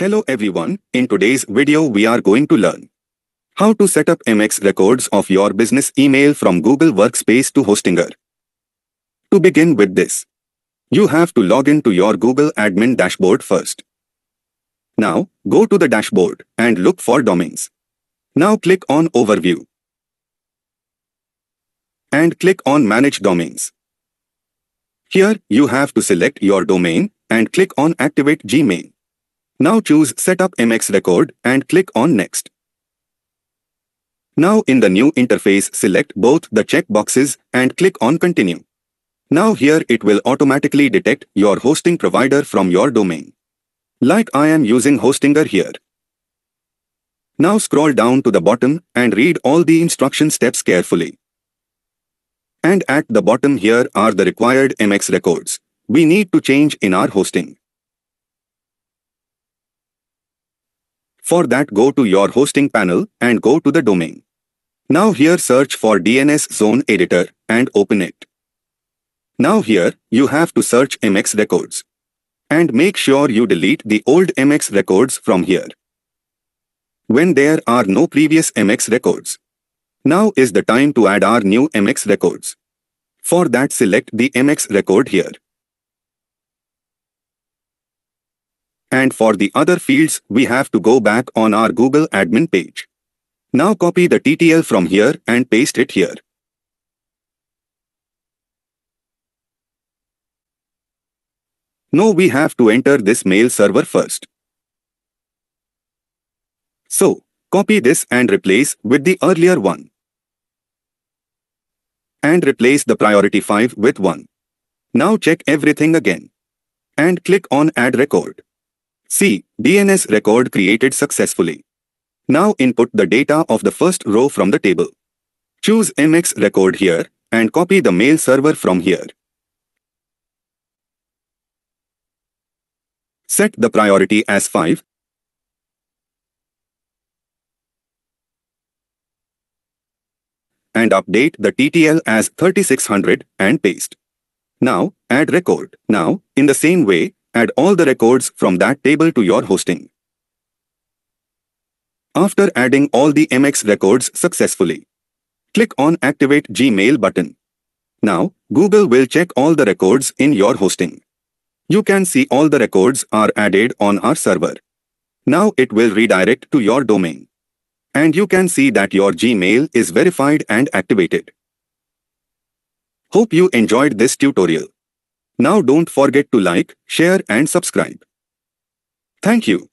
Hello everyone, in today's video we are going to learn how to set up MX records of your business email from Google Workspace to Hostinger. To begin with this, you have to log in to your Google admin dashboard first. Now, go to the dashboard and look for domains. Now click on Overview and click on Manage Domains. Here, you have to select your domain and click on Activate Gmail. Now choose Setup MX Record and click on Next. Now in the new interface select both the checkboxes and click on Continue. Now here it will automatically detect your hosting provider from your domain. Like I am using Hostinger here. Now scroll down to the bottom and read all the instruction steps carefully. And at the bottom here are the required MX records we need to change in our hosting. For that go to your hosting panel and go to the domain. Now here search for DNS Zone Editor and open it. Now here, you have to search MX records. And make sure you delete the old MX records from here. When there are no previous MX records. Now is the time to add our new MX records. For that select the MX record here. And for the other fields, we have to go back on our Google admin page. Now copy the TTL from here and paste it here. Now we have to enter this mail server first. So, copy this and replace with the earlier one. And replace the priority 5 with 1. Now check everything again. And click on Add Record. See, DNS record created successfully. Now input the data of the first row from the table. Choose MX record here and copy the mail server from here. Set the priority as 5. And update the TTL as 3600 and paste. Now, add record. Now, in the same way, add all the records from that table to your hosting. After adding all the MX records successfully, click on Activate Gmail button. Now, Google will check all the records in your hosting. You can see all the records are added on our server. Now it will redirect to your domain. And you can see that your Gmail is verified and activated. Hope you enjoyed this tutorial. Now don't forget to like, share and subscribe. Thank you.